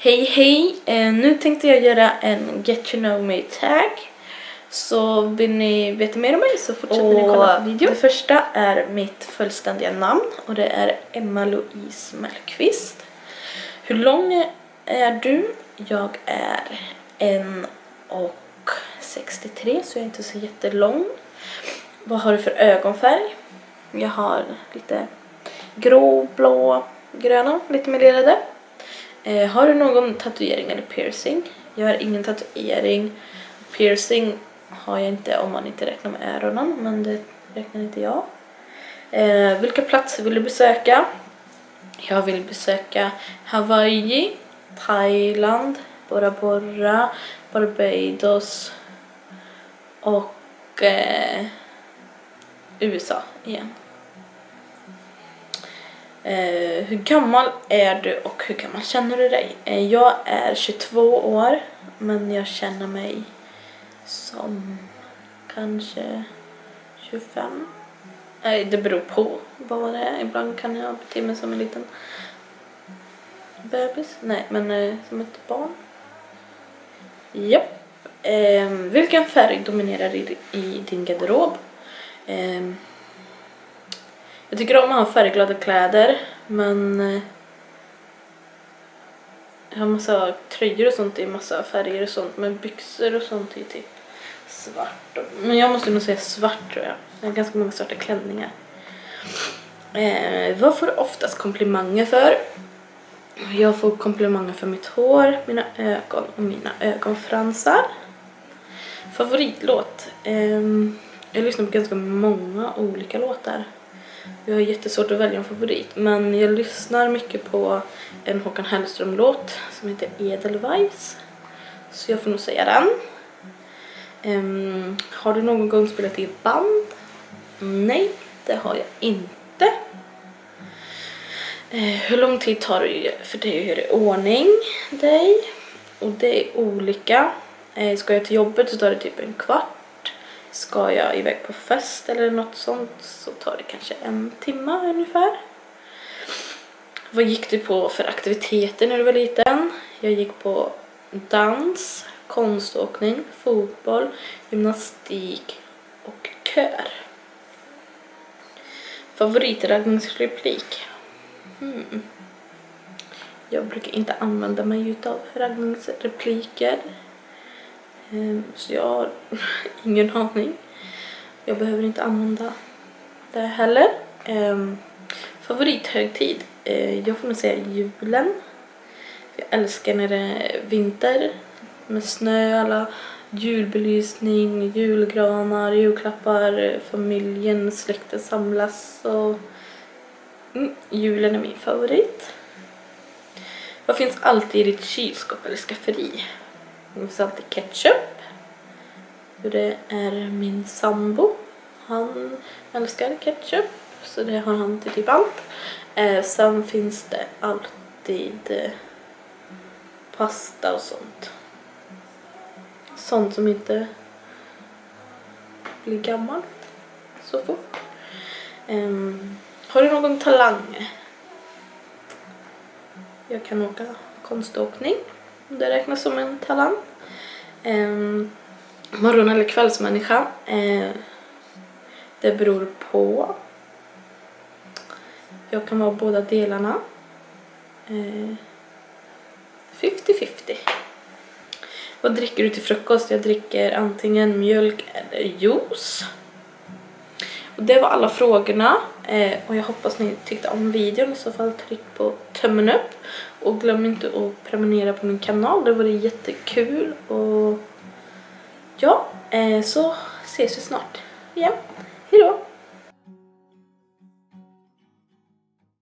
Hej hej! Eh, nu tänkte jag göra en Get to know me tag. Så vill ni veta mer om mig så fortsätter ni kolla på videon. Det första är mitt fullständiga namn och det är Emma-Louise Mellqvist. Hur lång är du? Jag är en och 63 så jag är inte så jättelång. Vad har du för ögonfärg? Jag har lite grå, blå, gröna, lite melerade. Eh, har du någon tatuering eller piercing? Jag har ingen tatuering. Piercing har jag inte om man inte räknar med öronen, men det räknar inte jag. Eh, vilka platser vill du besöka? Jag vill besöka Hawaii, Thailand, Bora Bora, Barbados och eh, USA igen. Eh, hur gammal är du och hur gammal känner du dig? Eh, jag är 22 år men jag känner mig som kanske 25. Nej, det beror på vad det är. Ibland kan jag bete mig som en liten bebis. Nej, men eh, som ett barn. Japp. Eh, vilken färg dominerar i, i din garderob? Ehm, jag tycker om att ha färgglada kläder men eh, jag har massa tröjor och sånt i massa färger och sånt men byxor och sånt är typ svart. Men jag måste nog säga svart tror jag. Jag har ganska många svarta klänningar. Eh, vad får du oftast komplimanger för? Jag får komplimanger för mitt hår, mina ögon och mina ögonfransar. Favoritlåt? Eh, jag lyssnar på ganska många olika låtar. Jag har jättesvårt att välja en favorit men jag lyssnar mycket på en Håkan Hellström-låt som heter Edelweiss. Så jag får nog säga den. Um, har du någon gång spelat i band? Nej, det har jag inte. Uh, hur lång tid tar det för dig att göra i ordning dig? Och det är olika. Uh, ska jag till jobbet så tar det typ en kvart Ska jag iväg på fest eller något sånt så tar det kanske en timme ungefär. Vad gick du på för aktiviteter när du var liten? Jag gick på dans, konståkning, fotboll, gymnastik och kör. Favoritraggningsreplik? Hmm. Jag brukar inte använda mig utav raggningsrepliker. Ehm, så jag har ingen aning. Jag behöver inte använda det heller. Ehm, favorithögtid? Eh, jag får nog säga julen. Jag älskar när det är vinter med snö, alla julbelysning, julgranar, julklappar, familjen, släkten samlas och mm, julen är min favorit. Vad finns alltid i ditt kylskåp eller skafferi? Det finns alltid ketchup. Det är min sambo. Han älskar ketchup. Så det har han till typ allt. Eh, sen finns det alltid eh, pasta och sånt. Sånt som inte blir gammalt så fort. Eh, har du någon talang? Jag kan åka konståkning. Det räknas som en talang. Um, morgon eller kvällsmänniska. Uh, det beror på. Jag kan vara båda delarna. Ehm, 50-50. Uh, Vad dricker du till frukost? Jag dricker antingen mjölk eller juice. Och det var alla frågorna eh, och jag hoppas ni tyckte om videon. I så fall tryck på tummen upp och glöm inte att prenumerera på min kanal. Det vore jättekul och ja, eh, så ses vi snart igen.